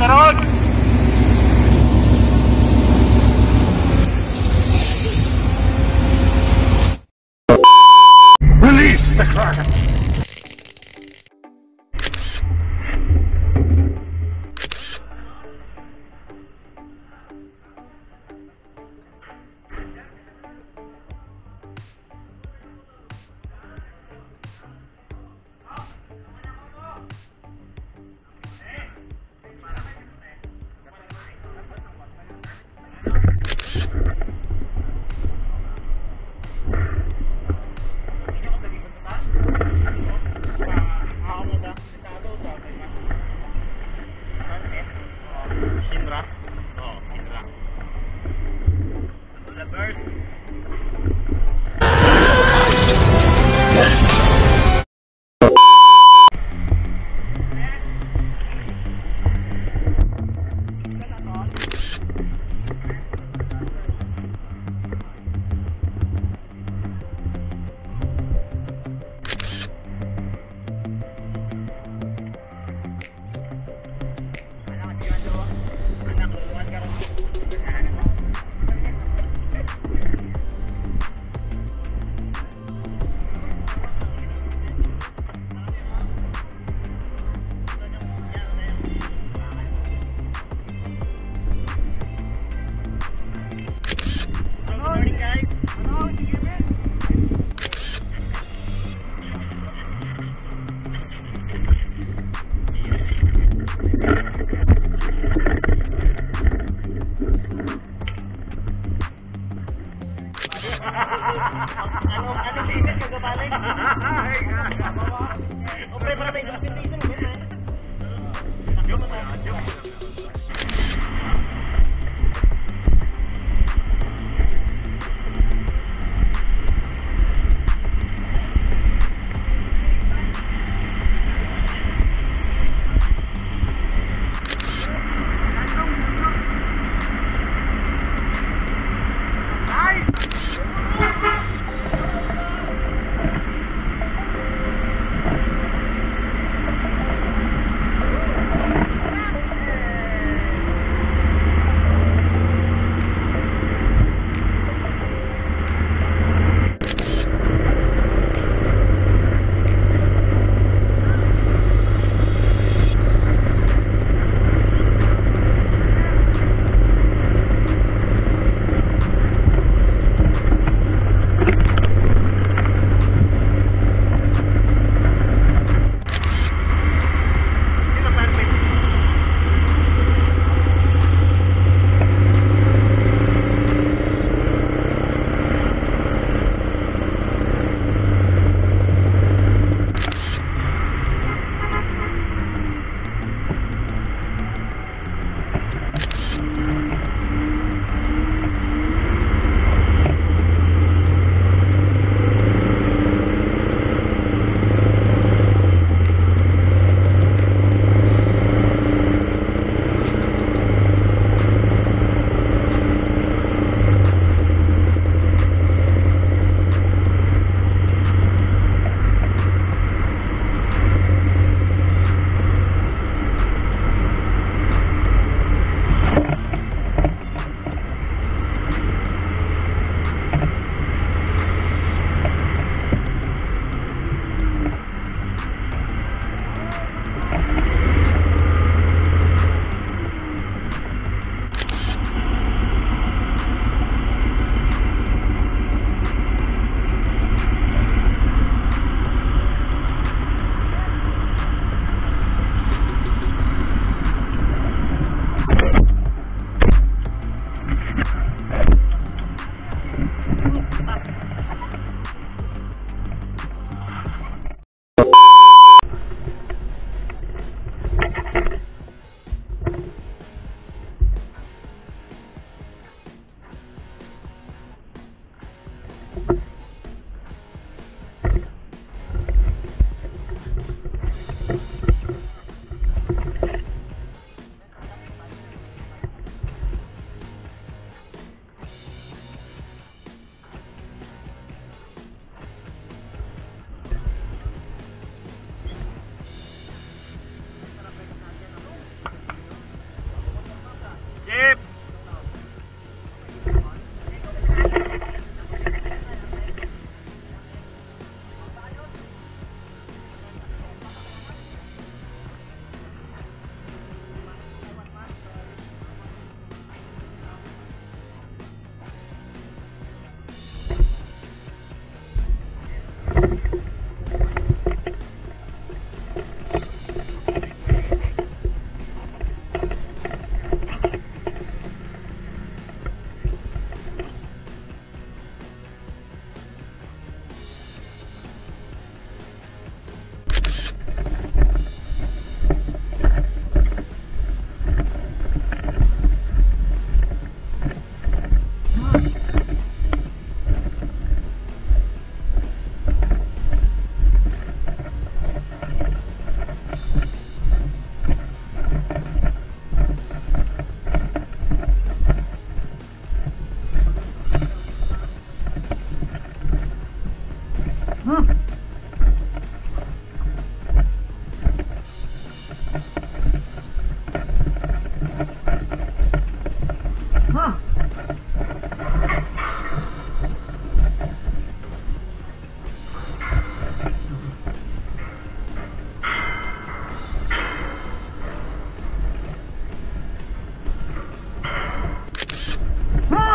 on ano, ano season ka gabaling? O, pre, para may pre. Joke joke.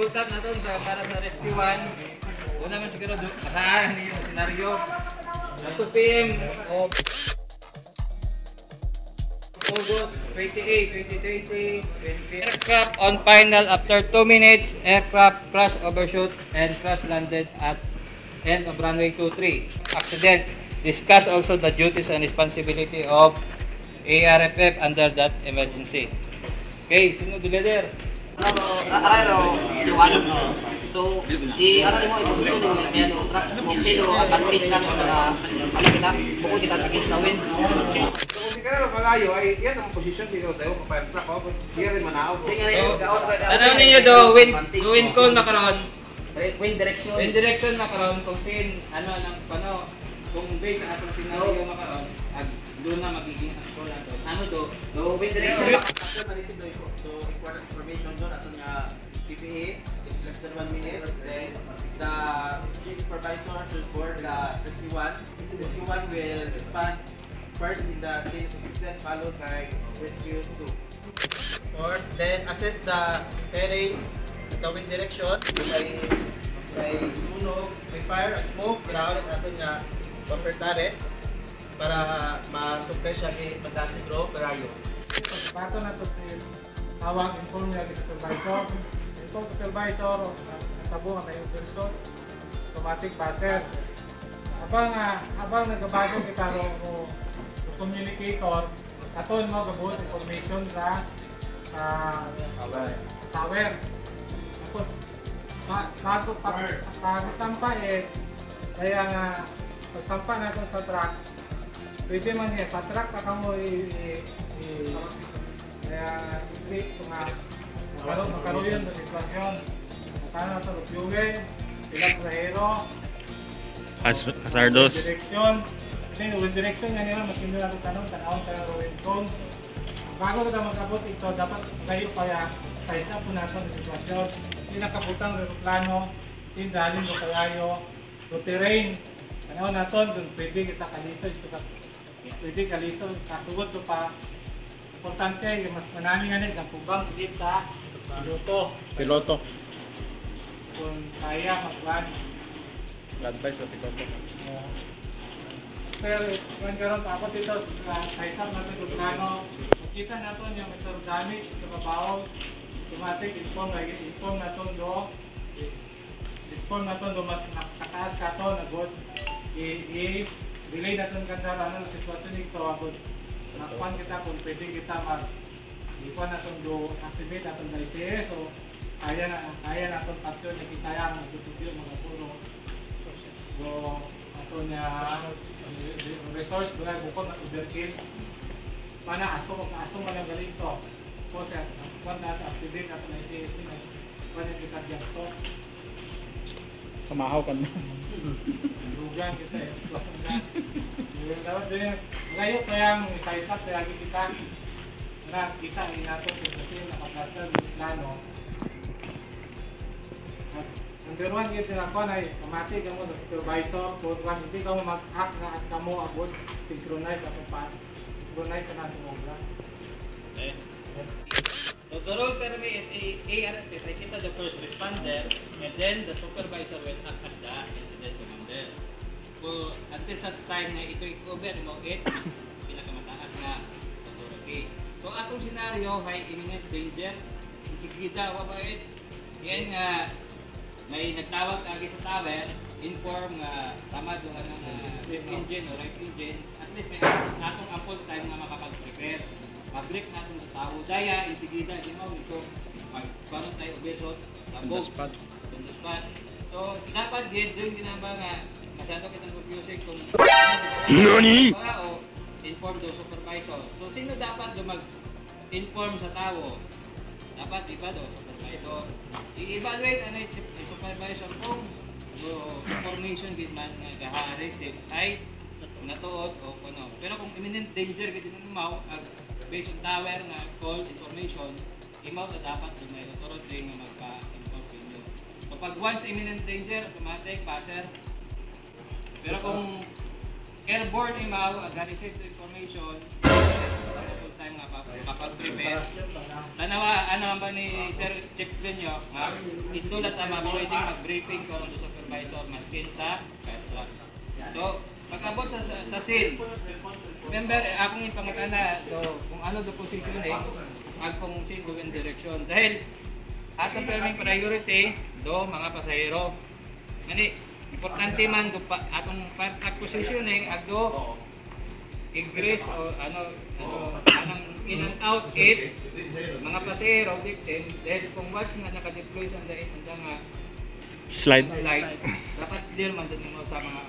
sa tabletop na to, sa, para sa Rescue 1, una man siguro doon, asahan yung senaryo. At 2 p.m. of August 28, 2020, 20. Aircraft on final after 2 minutes, aircraft crash overshoot and crash landed at end of runway 23. Accident. Discuss also the duties and responsibility of ARFF under that emergency. Okay, sino leader? Ano, ano, si Juan. So, i ano mo i-position mo may ano track mo pero advantage na sa mga ano kita, kita tigis na win. Kung si Karelo Kalayo ay yan ang posisyon dito tayo kung fire truck ako. Siya rin manao. So, tanaw ninyo do, wind, wind call makaroon, win direction. wind direction makaroon, kung sin, ano, ng, ano, kung based sa atong scenario makaroon, at doon na magiging ang score nato. Ano do? No win direction. After ma-receive na ito. So, important information doon ato nga PPA, it's less than 1 minute. Then, the chief supervisor should board the Rescue 1. Rescue 1 will respond first in the state of accident followed by Rescue 2. Or then assess the terrain, the wind direction, may may sunog, may fire and smoke, kailangan natin nga bumper turret para ma-suppress siya ni Mandante Gro Perayo. Pato na to si tawag inform niya kay supervisor. Ito supervisor, natabo ang person. automatic passer. Habang uh, habang nagabago kita ro mo communicator, aton mo gabuot information sa sa tower. Tapos pa, bago pa pag sampa eh kaya nga pag sampa natin sa truck pwede man niya sa truck ka mo i, i, i kaya hindi ito nga magkaroon magkaroon yun sa sitwasyon kaya sa fuel ilang plahero Haz- hazardos. Direksyon. Kasi yung direksyon nga nila, mas hindi natin tanong, tanawang tayo rowing cone. Bago na mag-abot ito, dapat kayo kaya size up po natin ang sitwasyon. Hindi nakabutang aeroplano, hindi dalhin mo kayayo, do terrain. Tanawang natin, dun pwede kita kaliso ito sa pwede kaliso, kasugot ko pa. Importante, yung mas manami nga nila, kubang ulit sa piloto. Piloto. Kung kaya mag-plan. Advice sa piloto. Uh, pero kung karon dapat ito sa size up natin kung plano, makita natin yung damage sa babaw, automatic inform lagi inform natin do inform natin do mas nakataas ka to na good i i relay natin kanda ano sitwasyon nito abot nakpan kita kung pwede kita mag ikuan natin do activate natin na ICS o kaya na kaya natin patyon na kita yang magtutubyo mga puro So, ato niya resource ko na bukod na overkill. Mana aso ko aso man ang galing to. So, sa kwan na activate nato na ICSP na kwan yung kita dyan to. Kamahaw ka na. Lugan kita eh. Yung dapat din ngayo kaya ang size up kaya kita na kita ay nato kung kasi nakaplaster yung plano. At Number one, yung tinakon ay pamati ka mo sa supervisor. Code one, hindi ka mo mag-hack na at ka mo abot synchronize at pa synchronize na natin mo ba? So the role permit is a ARFS, I kita the first responder, and then the supervisor will act as the incident commander. So until such time na ito i-cover mo it, pinakamataas na authority. So atong scenario ay imminent danger, insigida wabait, yan nga may nagtawag lagi sa tower, inform nga tama doon ang uh, engine o right engine, at least may atong ample time nga makapag-prepare. Mag-break natin sa tao. Daya, insigida, di mo, ito, mag-paano tayo ubesot, On the spot. on the spot. So, dapat din, doon din ang mga masyado kitang confusing kung Nani? Para o inform the supervisor. So, sino dapat do mag-inform sa tao? Dapat iba do, supervisor. I-evaluate ano yung sup- yung supervisor kung yung information gid man nga gaha-receive ay natuod o kuno. Pero kung imminent danger mo mau ag based on tower nga call information, imaw na dapat yung may authority nga magpa-inform ninyo. So pag once imminent danger, automatic passer. Pero kung airborne imaw, ag receive the information, full time nga pa- kapag-prepare. Tanawa, ano ba ni Sir Chief Dunyo, ma, itulat na ma, pwedeng mag-briefing ko ng supervisor maskin sa truck. So, pag-abot sa, sa, sa scene, remember, eh, akong ipamagana, so, kung ano do positioning, ag kung scene go in direction. Dahil, atong perming priority, do mga pasahero. Ngani, importante man do pa, atong truck positioning, ag do egress o ano, ano, anong in and out it, mga pasahero, victim, dahil kung watch nga nakadeploy sa handa nga Slide. light, dapat clear man din mo sa mga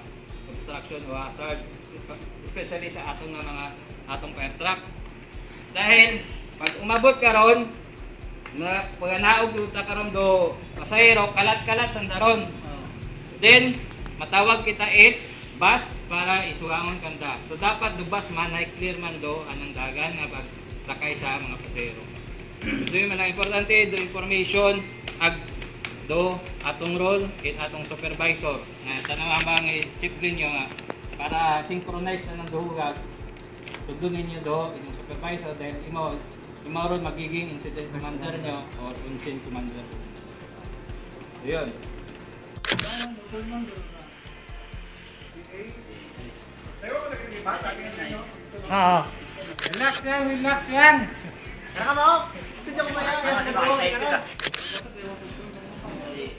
construction o hazard, especially sa atong nga mga atong truck. Dahil pag umabot ka ron, na pag naog luta ka ron do pasahero, kalat-kalat sa daron. Then, matawag kita it, bus para isuhamon kanda. So dapat do bus man ay clear man do anang dagan nga pag sakay sa mga pasahero. Do yung mga importante do information ag do atong role kit atong supervisor nga tanawa ba nga chief ninyo nga para synchronize na ng duhugag tugdungin niyo do inyong supervisor dahil imo imo ron magiging incident commander nyo or incident commander. Ayun. Ah. Relax yan, relax yan. Saka mo, tignan mo yan.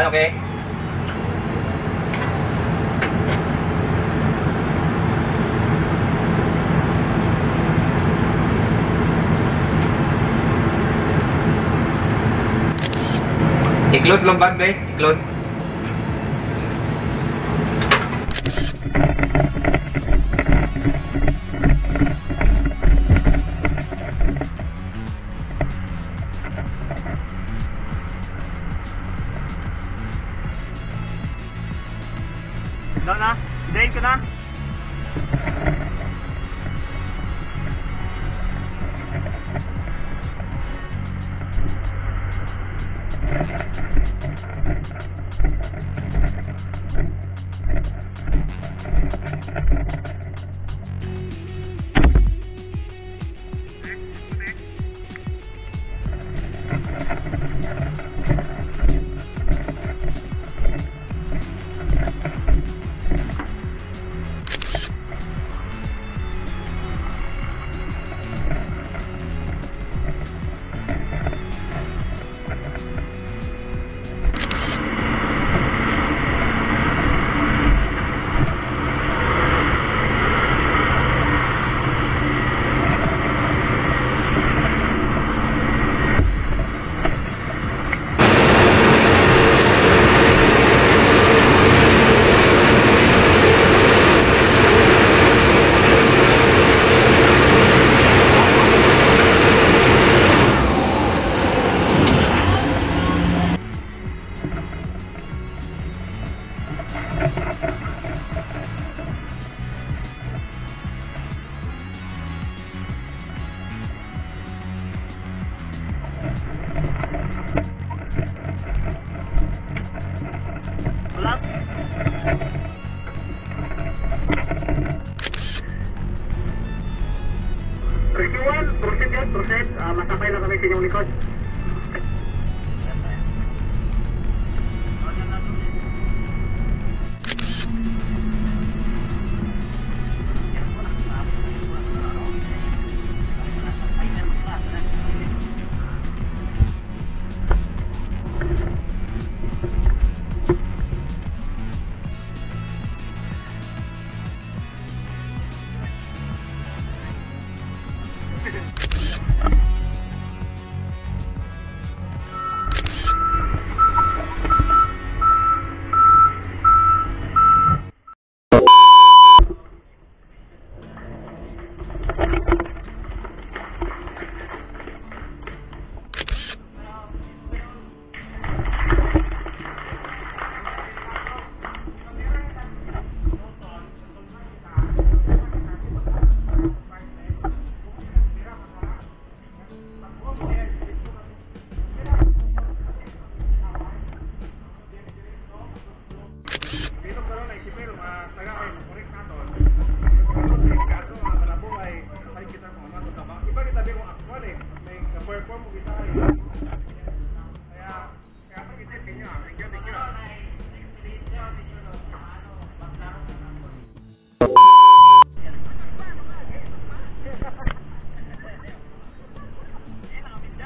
yan, okay? I-close lang bag, bay. I-close.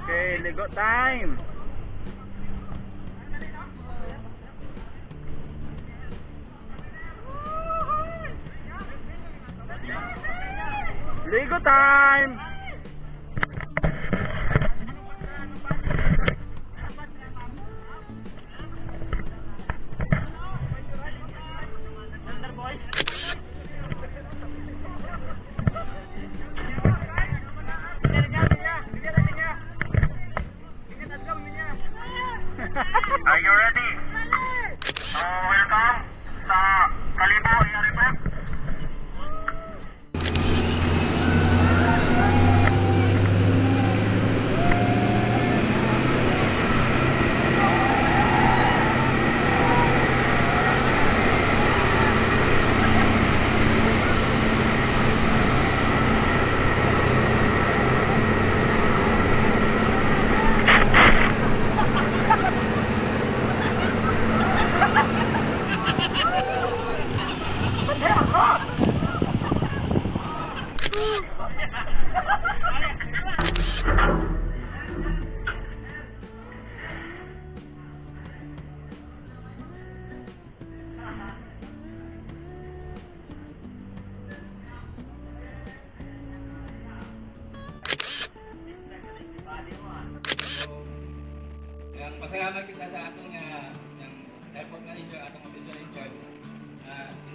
Okay, Lego time. Lego time. Are you ready?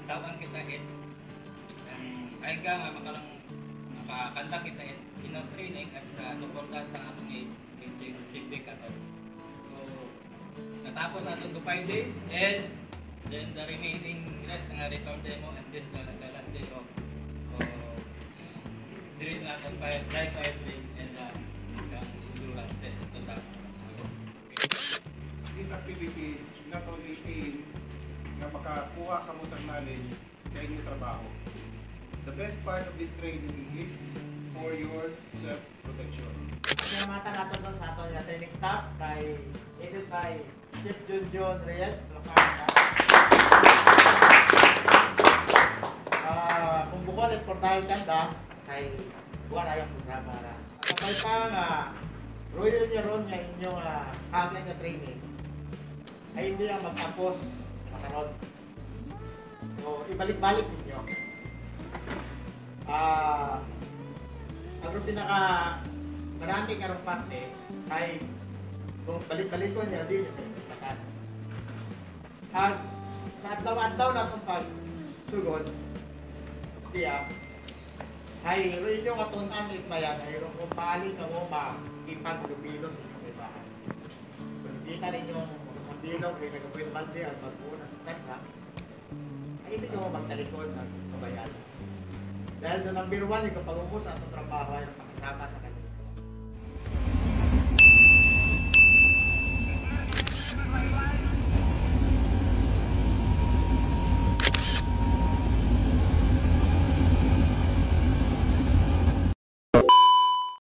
Na intawan kita it. Ay ka nga makalang makakanta kita it in training at sa suporta sa atong i- i- chief chief Vic ato. So, natapos atong to 5 days and then the remaining rest nga return demo and this the, the last day of of drill natin pa dry fire drill and uh, endurance test ito sa These activities not only aim na makakuha ka mo sa knowledge sa inyong trabaho. The best part of this training is for your self-protection. Pinamata natin doon sa ato nga training staff kay headed by Chief Junjun Reyes. Ah, kung bukod at portahe kanda kay buwan ayong programa na. Kapag pa nga royal niya ron nga inyong uh, kagay nga training ay hindi ang magtapos makaroon. So, ibalik-balik ninyo. Ah, ang pinaka marami karong parte ay kung balik-balik ko niya, di niya pinagpakan. At sa adlaw-adlaw na itong pagsugod, diya, ay rin yung atunan ni Mayan, ay rin kung paali ka mo makipag lubilo sa inyong ibahan. Kung hindi na rin yung sa bilog, kay nagawin balde at magpuna sa tanda, ay hindi ka mo magtalikod at kabayan. Dahil the number one, ikaw pag umus sa atong trabaho ay nakasama sa